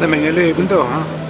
Nämä ei leivin tuohon.